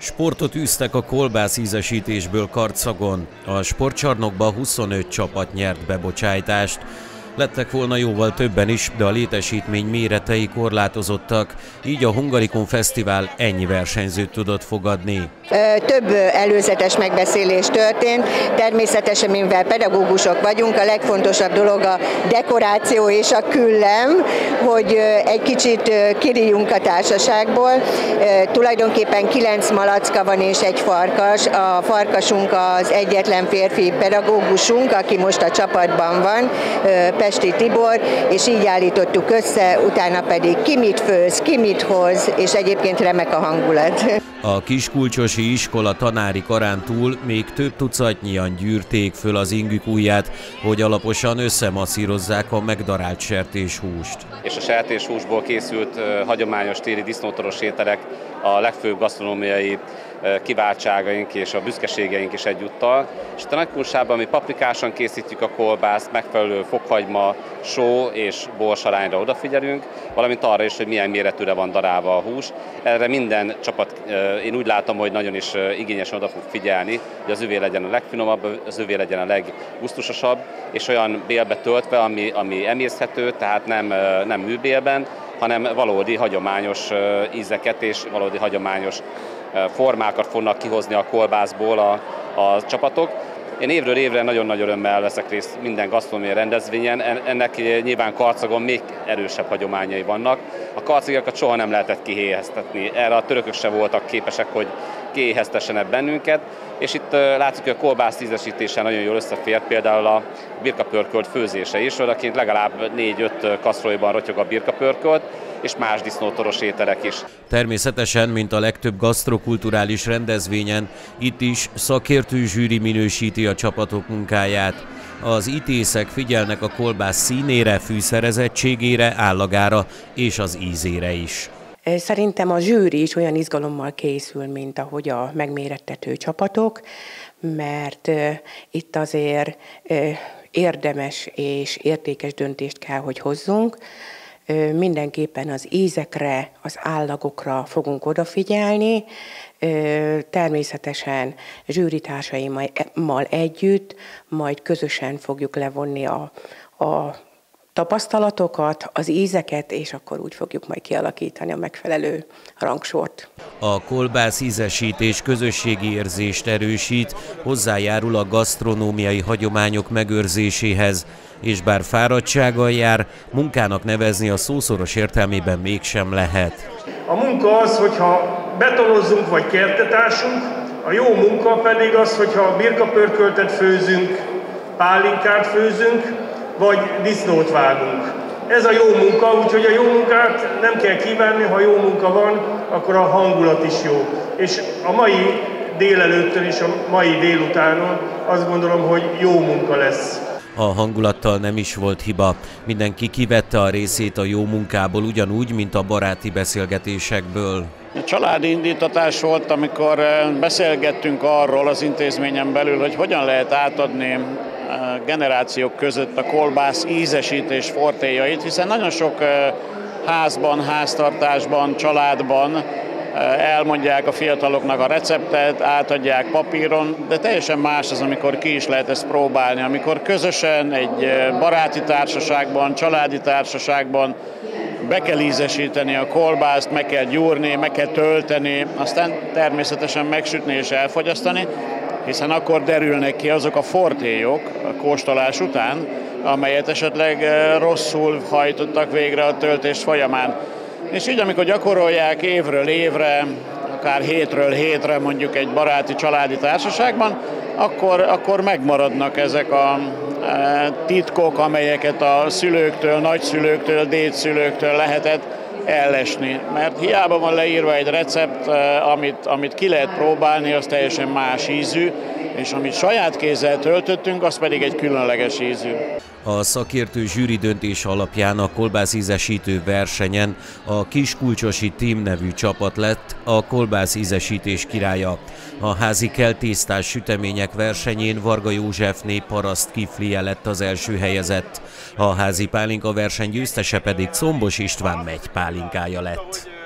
Sportot űztek a kolbász ízesítésből karcagon. A sportcsarnokba 25 csapat nyert bebocsájtást. Lettek volna jóval többen is, de a létesítmény méretei korlátozottak, így a Hungarikon Fesztivál ennyi versenyzőt tudott fogadni. Több előzetes megbeszélés történt, természetesen mivel pedagógusok vagyunk, a legfontosabb dolog a dekoráció és a küllem, hogy egy kicsit kiríjunk a társaságból. Tulajdonképpen kilenc malacka van és egy farkas. A farkasunk az egyetlen férfi pedagógusunk, aki most a csapatban van, Pesti Tibor, és így állítottuk össze, utána pedig ki mit főz, ki mit hoz, és egyébként remek a hangulat. A Kiskulcsosi iskola tanári karán túl még több tucatnyian gyűrték föl az ingük ujját, hogy alaposan összemasszírozzák a megdarált sertéshúst. És a sertéshúsból készült hagyományos téri disznótoros ételek a legfőbb gasztronómiai kiváltságaink és a büszkeségeink is egyúttal. És a nagykulsában mi paprikásan készítjük a kolbászt, megfelelő fokhagyma, só és borsalányra odafigyelünk, valamint arra is, hogy milyen méretűre van darálva a hús. Erre minden csapat, én úgy látom, hogy nagyon is igényesen oda fog figyelni, hogy az övé legyen a legfinomabb, az övé legyen a leggusztusosabb, és olyan bélbe töltve, ami, ami emészhető, tehát nem, nem műbélben, hanem valódi hagyományos ízeket és valódi hagyományos formákat fognak kihozni a kolbászból a, a csapatok. Én évről évre nagyon nagy örömmel veszek részt minden gasztronómiai rendezvényen, ennek nyilván karcagon még erősebb hagyományai vannak. A karcagokat soha nem lehetett kihéheztetni, erre a törökök se voltak képesek, hogy kiéheztessenek bennünket, és itt látszik, hogy a kolbász ízesítése nagyon jól összefért, például a birkapörkölt főzése is, odaként legalább 4-5 kasztrolyban rotyog a birkapörkölt, és más disznótoros ételek is. Természetesen, mint a legtöbb gasztrokulturális rendezvényen, itt is szakértő zsűri minősíti a csapatok munkáját. Az ítészek figyelnek a kolbász színére, fűszerezettségére, állagára és az ízére is. Szerintem a zsűri is olyan izgalommal készül, mint ahogy a megmérettető csapatok, mert itt azért érdemes és értékes döntést kell, hogy hozzunk. Mindenképpen az ízekre, az állagokra fogunk odafigyelni, természetesen zsűritársaimmal együtt, majd közösen fogjuk levonni a, a tapasztalatokat, az ízeket, és akkor úgy fogjuk majd kialakítani a megfelelő rangsort. A kolbász ízesítés közösségi érzést erősít, hozzájárul a gasztronómiai hagyományok megőrzéséhez, és bár fáradtsággal jár, munkának nevezni a szószoros értelmében mégsem lehet. A munka az, hogyha betonozzunk vagy kertetásunk, a jó munka pedig az, hogyha birkapörköltet főzünk, pálinkát főzünk, vagy disznót vágunk. Ez a jó munka, úgyhogy a jó munkát nem kell kívánni, ha jó munka van, akkor a hangulat is jó. És a mai délelőttön és a mai délutánon azt gondolom, hogy jó munka lesz. A hangulattal nem is volt hiba. Mindenki kivette a részét a jó munkából, ugyanúgy, mint a baráti beszélgetésekből. Családi indítatás volt, amikor eh, beszélgettünk arról az intézményen belül, hogy hogyan lehet átadni generációk között a kolbász ízesítés fortéjait, hiszen nagyon sok házban, háztartásban, családban elmondják a fiataloknak a receptet, átadják papíron, de teljesen más az, amikor ki is lehet ezt próbálni, amikor közösen egy baráti társaságban, családi társaságban be kell ízesíteni a kolbászt, meg kell gyúrni, meg kell tölteni, aztán természetesen megsütni és elfogyasztani, hiszen akkor derülnek ki azok a fortéjok a kóstolás után, amelyet esetleg eh, rosszul hajtottak végre a töltés folyamán. És így, amikor gyakorolják évről évre, akár hétről hétre mondjuk egy baráti családi társaságban, akkor, akkor megmaradnak ezek a eh, titkok, amelyeket a szülőktől, nagyszülőktől, dédszülőktől lehetett ellesni, mert hiába van leírva egy recept, eh, amit, amit ki lehet próbálni, az teljesen más ízű, és amit saját kézzel töltöttünk, az pedig egy különleges ízű. A szakértő zsűri döntés alapján a kolbászízesítő versenyen a Kiskulcsosi Team nevű csapat lett a kolbászízesítés királya. A házi keltésztás sütemények versenyén Varga Józsefné paraszt kiflie lett az első helyezett. A házi pálinka verseny győztese pedig Combos István megy pálinkája lett.